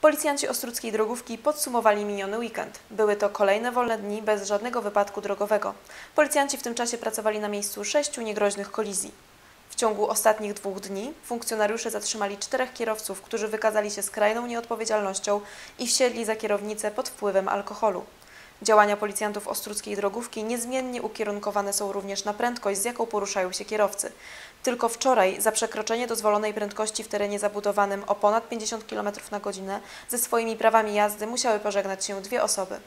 Policjanci Ostruckiej Drogówki podsumowali miniony weekend. Były to kolejne wolne dni bez żadnego wypadku drogowego. Policjanci w tym czasie pracowali na miejscu sześciu niegroźnych kolizji. W ciągu ostatnich dwóch dni funkcjonariusze zatrzymali czterech kierowców, którzy wykazali się skrajną nieodpowiedzialnością i wsiedli za kierownicę pod wpływem alkoholu. Działania policjantów Ostruckiej Drogówki niezmiennie ukierunkowane są również na prędkość, z jaką poruszają się kierowcy. Tylko wczoraj za przekroczenie dozwolonej prędkości w terenie zabudowanym o ponad 50 km na godzinę ze swoimi prawami jazdy musiały pożegnać się dwie osoby.